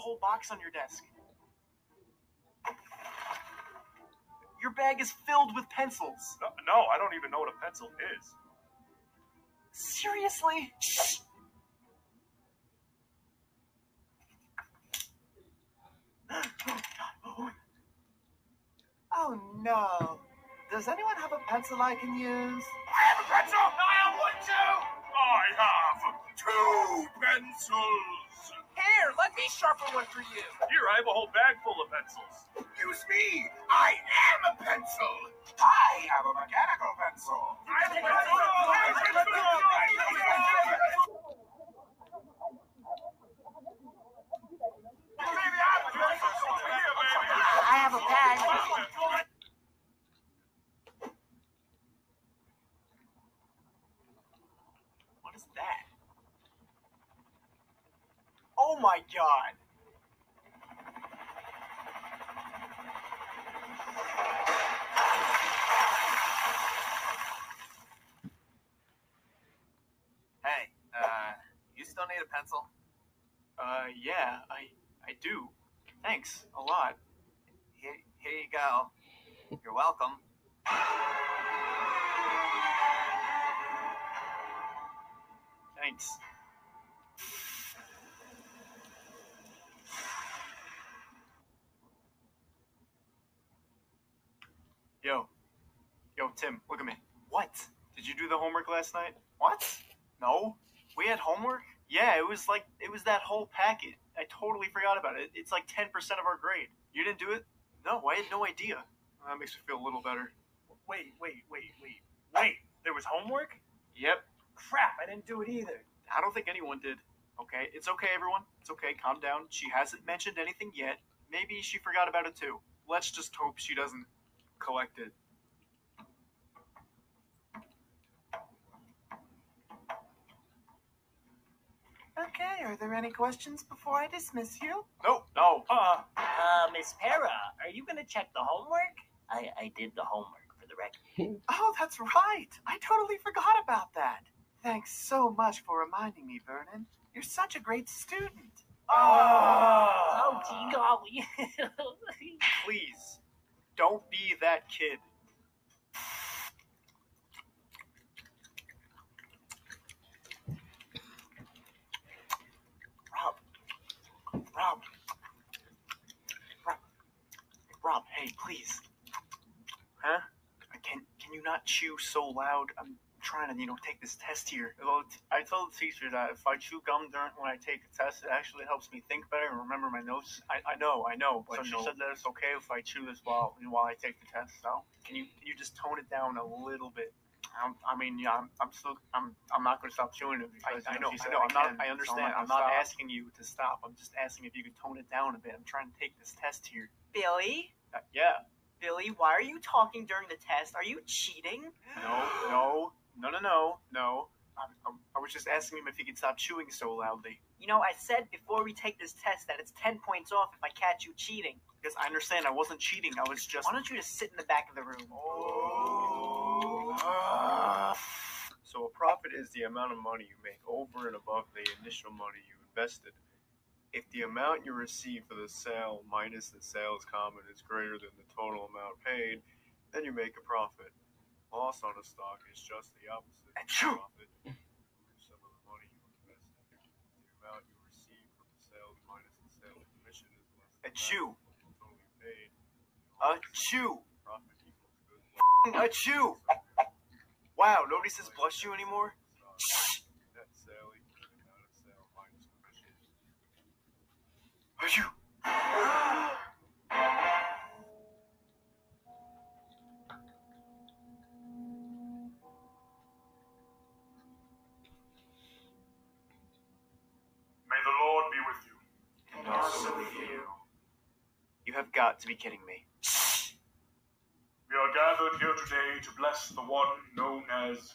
whole box on your desk. Your bag is filled with pencils. No, no, I don't even know what a pencil is. Seriously? Shh. Oh no. Does anyone have a pencil I can use? I have a pencil! I have one too! I have two pencils! Here, let me sharpen one for you. Here, I have a whole bag full of pencils. Use me! I am a pencil! I have a mechanical pencil! I have a pencil! I have a pencil! I have a bag. What is that? Oh my god. Hey, uh, you still need a pencil? Uh, yeah, I, I do. Thanks, a lot. Here, here you go. You're welcome. Thanks. Tim, look at me. What? Did you do the homework last night? What? No? We had homework? Yeah, it was like, it was that whole packet. I totally forgot about it. It's like 10% of our grade. You didn't do it? No, I had no idea. That makes me feel a little better. Wait, wait, wait, wait. Wait, there was homework? Yep. Crap, I didn't do it either. I don't think anyone did. Okay, it's okay, everyone. It's okay. Calm down. She hasn't mentioned anything yet. Maybe she forgot about it too. Let's just hope she doesn't collect it. Okay, are there any questions before I dismiss you? No, no. Uh, Uh, Miss Para, are you gonna check the homework? I, I did the homework for the record. Oh, that's right. I totally forgot about that. Thanks so much for reminding me, Vernon. You're such a great student. Oh, Oh, gee golly. Please, don't be that kid. Please. Huh? Can can you not chew so loud? I'm trying to, you know, take this test here. I told the teacher that if I chew gum during when I take a test, it actually helps me think better and remember my notes. I, I know, I know, but So she no- said that it's okay if I chew this while while I take the test. So can you can you just tone it down a little bit? I'm, I mean, yeah, I'm, I'm still, I'm, I'm not going to stop chewing it because I- I you know, she I said know, I'm not- can, I so understand, I'm, I'm not stop. asking you to stop. I'm just asking if you could tone it down a bit. I'm trying to take this test here. Billy? Uh, yeah. Billy, why are you talking during the test? Are you cheating? No, no, no, no, no, no. I, I, I was just asking him if he could stop chewing so loudly. You know, I said before we take this test that it's 10 points off if I catch you cheating. Because I understand I wasn't cheating. I was just. Why don't you just sit in the back of the room? So a profit is the amount of money you make over and above the initial money you invested. If the amount you receive for the sale minus the sales common is greater than the total amount paid, then you make a profit. Loss on a stock is just the opposite of profit. Some of the money you invested. The amount you receive from the sales minus the sales commission is less than Achoo! the total you paid. Achoo! Profit equals good. Achoo! Wow, nobody says bless you anymore? Net sale equals the amount of sale minus commission. Achoo! may the Lord be with you. And also with you. You have got to be kidding me. Gathered here today to bless the one known as